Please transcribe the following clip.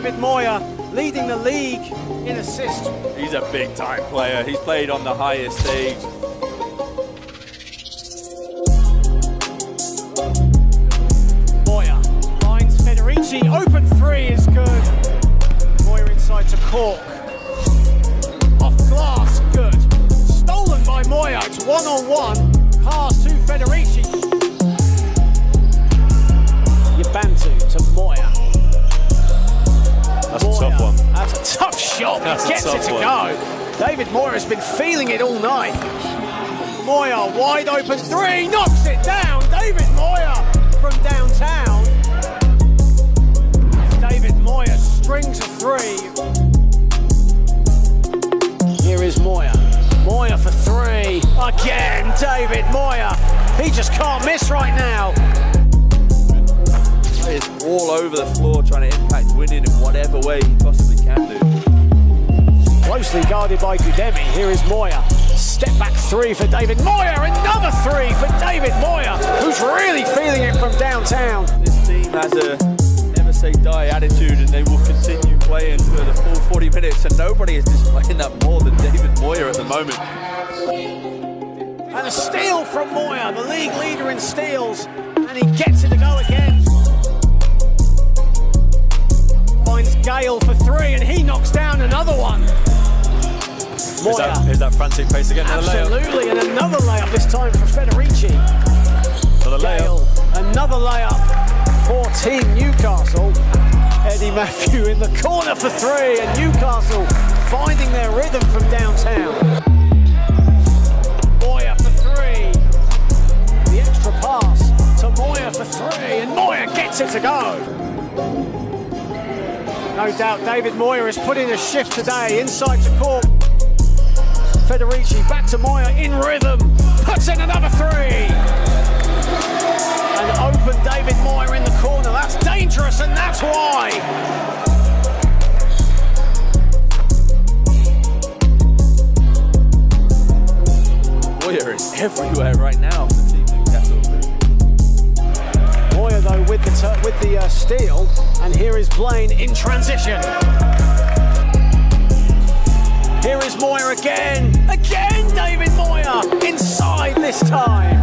David Moya leading the league in assists. He's a big time player. He's played on the highest stage. Moya finds Federici. Open three is good. Moya inside to Cork. Off glass, good. Stolen by Moya. It's one on one. Pass David Moya has been feeling it all night. Moya, wide open three, knocks it down. David Moya from downtown. David Moya strings a three. Here is Moya. Moya for three. Again, David Moya. He just can't miss right now. He's all over the floor guarded by Gudemi. Here is Moya. Step back three for David Moya. Another three for David Moya, who's really feeling it from downtown. This team has a never say die attitude and they will continue playing for the full 40 minutes and nobody is displaying that more than David Moya at the moment. And a steal from Moya, the league leader in steals. And he gets it to go again. Finds Gale for three, and he knocks down another one. Moya. Is that, is that frantic pace again? Another. Absolutely, and another layup this time for Federici. Another Gale, layup. another layup for Team Newcastle. Eddie Matthew in the corner for three, and Newcastle finding their rhythm from downtown. Moya for three. The extra pass to Moya for three, and Moya gets it to go. No doubt David Moya has put in a shift today, inside the court. Federici back to Moya in rhythm, puts in another three. And open David Moya in the corner. That's dangerous, and that's why. Moya is everywhere right now for Team Newcastle. Moya though with the with the uh, steal, and here is Blaine in transition. It's time.